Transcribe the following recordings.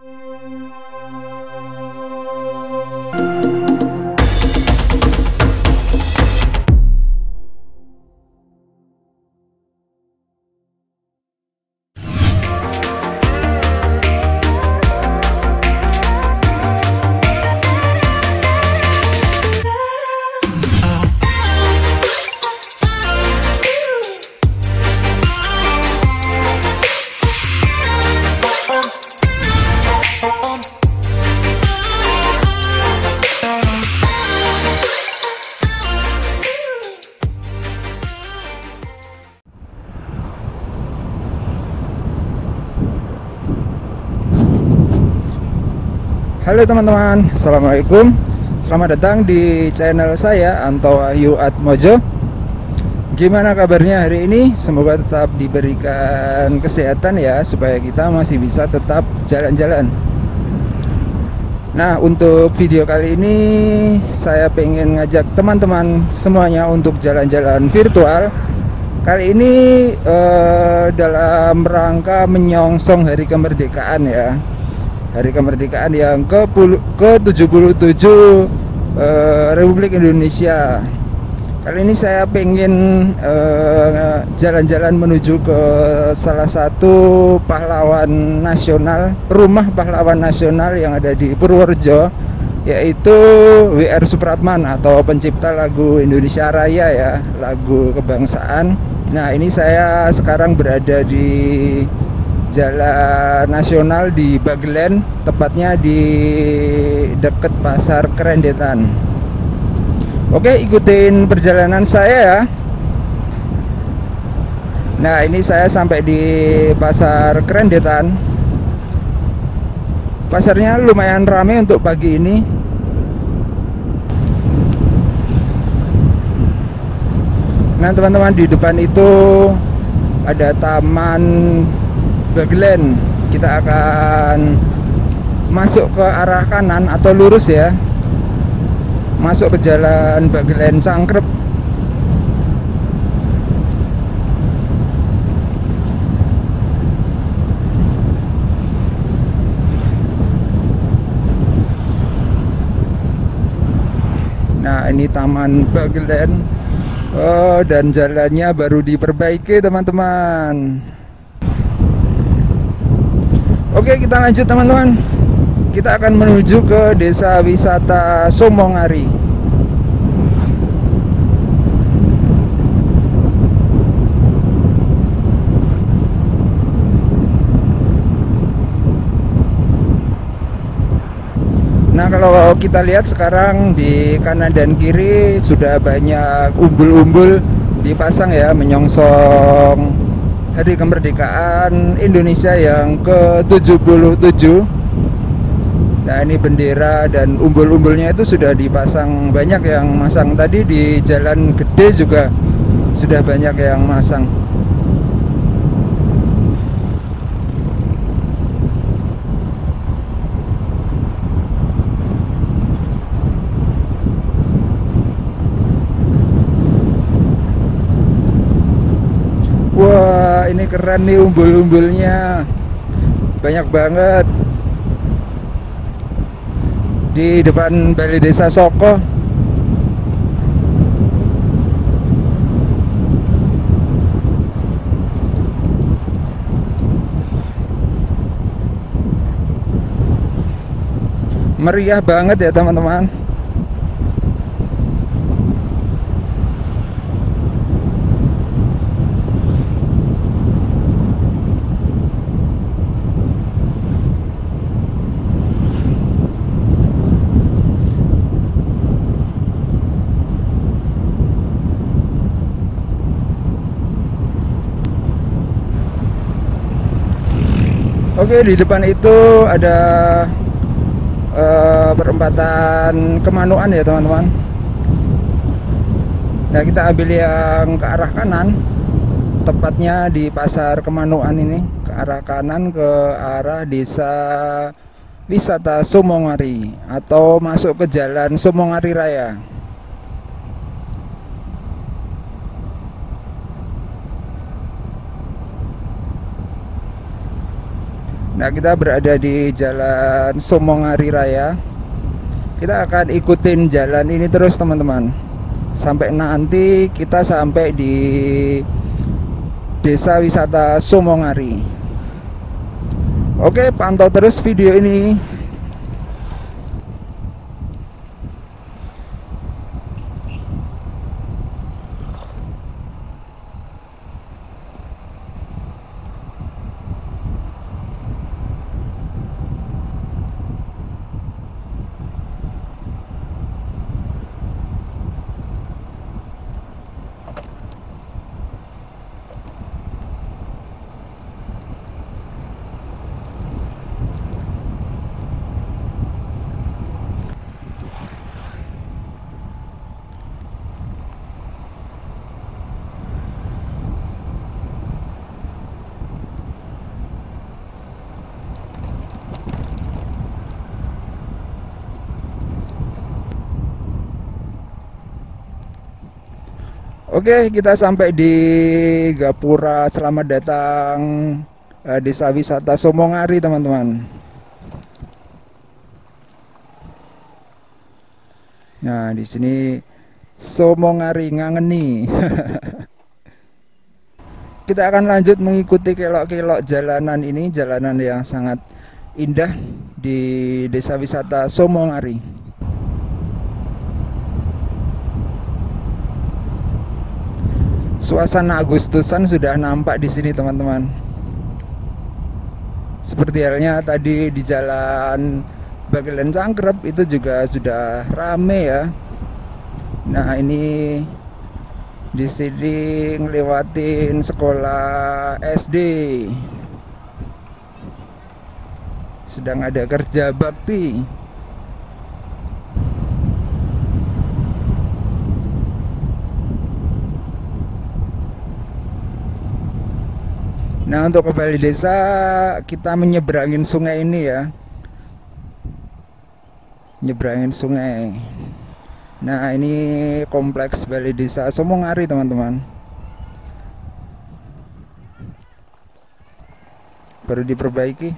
Música Halo teman-teman, Assalamualaikum. Selamat datang di channel saya Anto Ayu Atmojo. Gimana kabarnya hari ini? Semoga tetap diberikan kesehatan ya Supaya kita masih bisa tetap jalan-jalan. Nah untuk video kali ini Saya pengen ngajak teman-teman semuanya untuk jalan-jalan virtual. Kali ini eh, dalam rangka menyongsong hari kemerdekaan ya Hari Kemerdekaan yang ke-77 uh, Republik Indonesia. Kali ini saya pengen uh, jalan-jalan menuju ke salah satu pahlawan nasional, rumah pahlawan nasional yang ada di Purworejo, yaitu WR Supratman atau pencipta lagu Indonesia Raya ya, lagu kebangsaan. Nah, ini saya sekarang berada di Jalan Nasional di Bagelen, tepatnya di dekat Pasar Kerendetan. Oke, ikutin perjalanan saya ya. Nah, ini saya sampai di Pasar Kerendetan. Pasarnya lumayan ramai untuk pagi ini. Nah, teman-teman di depan itu ada taman Bagelen kita akan masuk ke arah kanan atau lurus ya. Masuk ke jalan Bagelen Cangkrep. Nah ini Taman Bagelen Oh dan jalannya baru diperbaiki teman-teman Oke kita lanjut teman-teman. Kita akan menuju ke desa wisata Somongari. Nah kalau kita lihat sekarang di kanan dan kiri sudah banyak umbul-umbul dipasang ya menyongsong Hari Kemerdekaan Indonesia yang ke-77. Nah ini bendera dan umbul-umbulnya itu sudah dipasang banyak yang masang. Tadi di jalan gede juga sudah banyak yang masang ini keren nih umbul-umbulnya. Banyak banget. Di depan Balai Desa Soko. Meriah banget ya teman-teman Oke di depan itu ada uh, perempatan kemanuan ya teman-teman. Nah kita ambil yang ke arah kanan, tepatnya di pasar kemanuan ini ke arah kanan ke arah desa wisata Sumongari atau masuk ke jalan Sumongari Raya. Nah, kita berada di Jalan Somongari Raya. Kita akan ikutin jalan ini terus, teman-teman. Sampai nanti kita sampai di Desa Wisata Somongari. Oke, pantau terus video ini. Oke, kita sampai di Gapura. Selamat datang uh, Desa Wisata Somongari, teman-teman. Nah, di sini Somongari ngangeni. kita akan lanjut mengikuti kelok-kelok jalanan ini, jalanan yang sangat indah di Desa Wisata Somongari. Suasana Agustusan sudah nampak di sini teman-teman. Seperti halnya tadi di jalan Bagelen Cangkrep itu juga sudah rame ya. Nah ini di sini ngelewatin sekolah SD. Sedang ada kerja bakti. Nah untuk ke Bali Desa kita menyeberangin sungai ini ya. Nyeberangin sungai. Nah ini kompleks Bali Desa. Somongari teman-teman. Baru diperbaiki.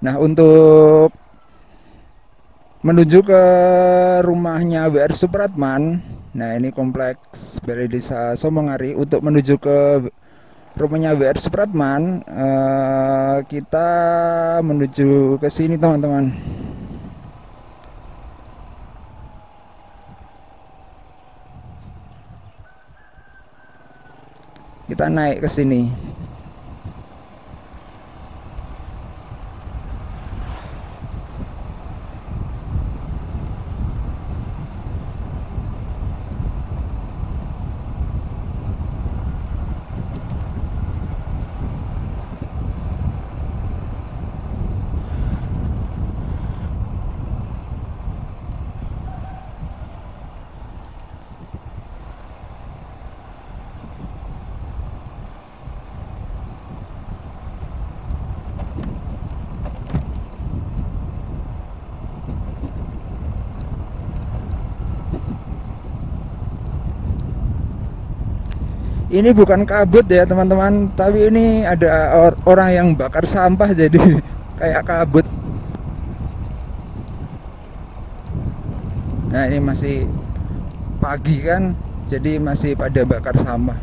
Nah untuk menuju ke rumahnya WR Supratman Nah ini kompleks Balai Desa Somongari untuk menuju ke rumahnya WR Supratman uh, kita menuju ke sini teman-teman. Kita naik ke sini. Ini bukan kabut ya teman-teman. Tapi ini ada or orang yang bakar sampah jadi kayak kabut. Nah ini masih pagi kan jadi masih pada bakar sampah.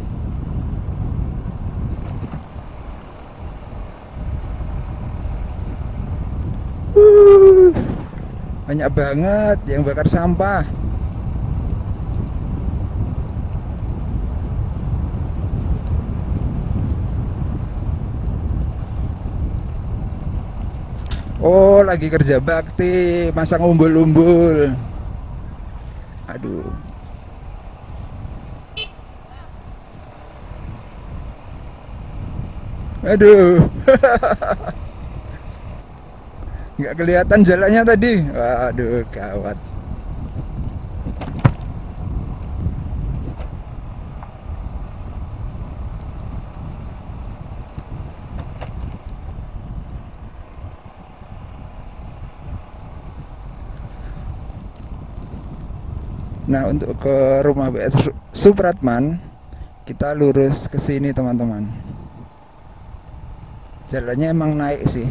Banyak banget yang bakar sampah Oh lagi kerja bakti Masang umbul-umbul Aduh. Aduh. Nggak kelihatan jalannya tadi. Waduh kawat Nah untuk ke rumah BS Supratman kita lurus ke sini teman-teman. jalannya emang naik sih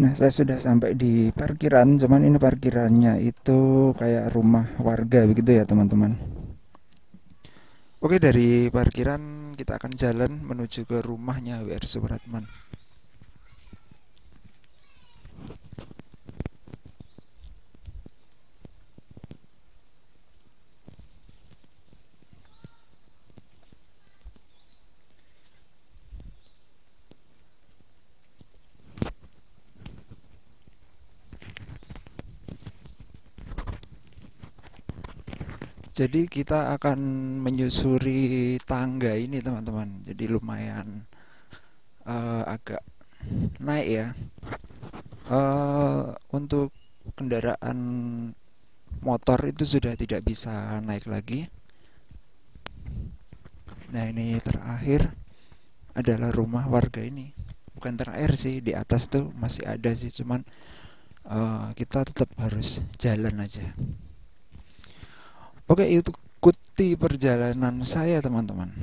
Nah, saya sudah sampai di parkiran, cuman ini parkirannya itu kayak rumah warga begitu ya, teman-teman. Oke, dari parkiran kita akan jalan menuju ke rumahnya WR Supratman. Jadi kita akan menyusuri tangga ini teman-teman. Jadi lumayan uh, agak naik ya. Uh, untuk kendaraan motor itu sudah tidak bisa naik lagi. Nah ini terakhir adalah rumah warga ini. Bukan terakhir sih di atas tuh masih ada sih, cuman uh, kita tetap harus jalan aja. Oke, itu ikuti perjalanan saya, teman-teman.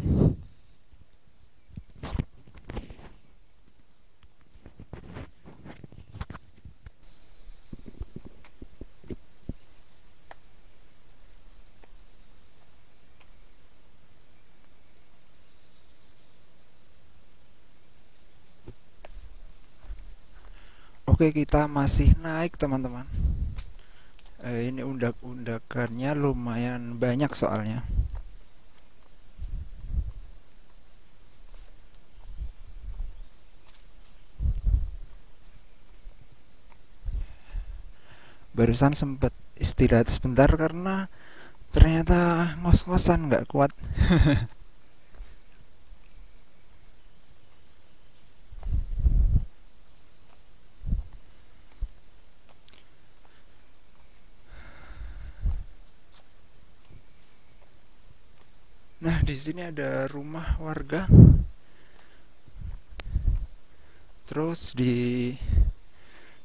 Oke, kita masih naik, teman-teman eh, ini undak-undakannya lumayan banyak soalnya. Barusan sempat istirahat sebentar karena ternyata ngos-ngosan nggak kuat Nah, di sini ada rumah warga. Terus di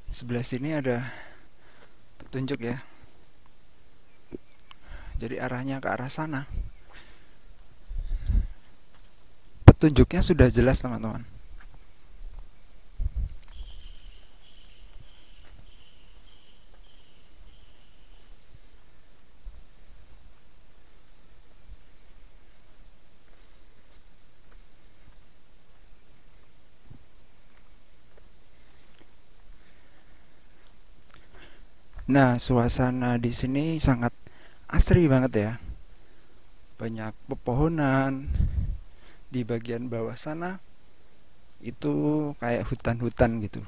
sebelah sini ada petunjuk ya. Jadi arahnya ke arah sana. Petunjuknya sudah jelas, teman-teman. Nah, suasana di sini sangat asri banget ya. Banyak pepohonan. Di bagian bawah sana itu kayak hutan-hutan gitu.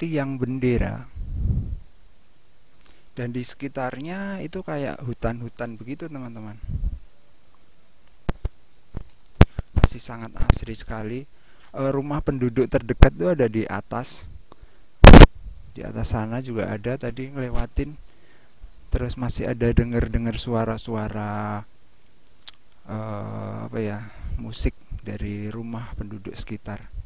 Tiang bendera. Dan di sekitarnya itu kayak hutan-hutan begitu teman-teman. Masih sangat asri sekali. E, rumah penduduk terdekat itu ada di atas. Di atas sana juga ada tadi ngelewatin. Terus masih ada dengar-dengar suara-suara uh, apa ya musik dari rumah penduduk sekitar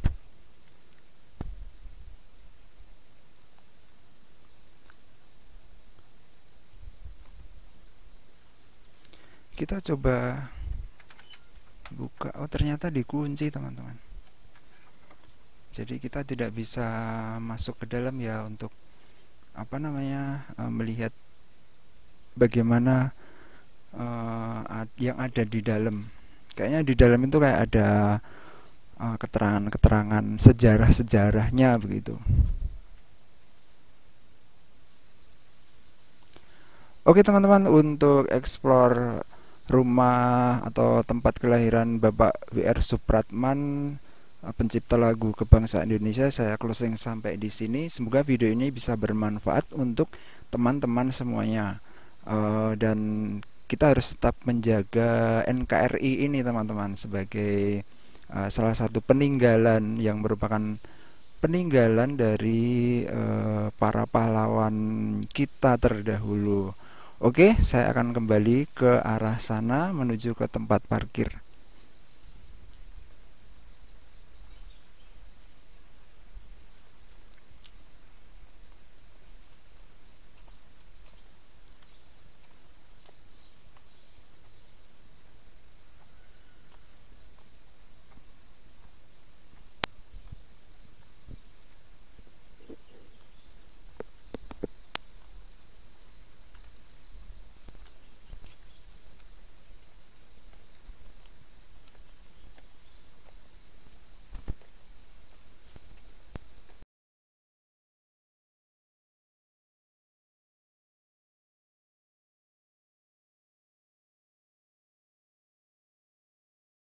kita coba buka. Oh ternyata dikunci teman-teman. Jadi kita tidak bisa masuk ke dalam ya untuk apa namanya uh, melihat bagaimana uh, yang ada di dalam. Kayaknya di dalam itu kayak ada keterangan keterangan-keterangan sejarah-sejarahnya begitu. Oke teman-teman untuk explore rumah atau tempat kelahiran Bapak WR Supratman eh, pencipta lagu kebangsaan Indonesia saya closing sampai di sini. Semoga video ini bisa bermanfaat untuk teman-teman semuanya. Uh, dan kita harus tetap menjaga NKRI ini teman-teman sebagai uh, salah satu peninggalan yang merupakan peninggalan dari para pahlawan kita terdahulu Oke, saya akan kembali ke arah sana menuju ke tempat parkir.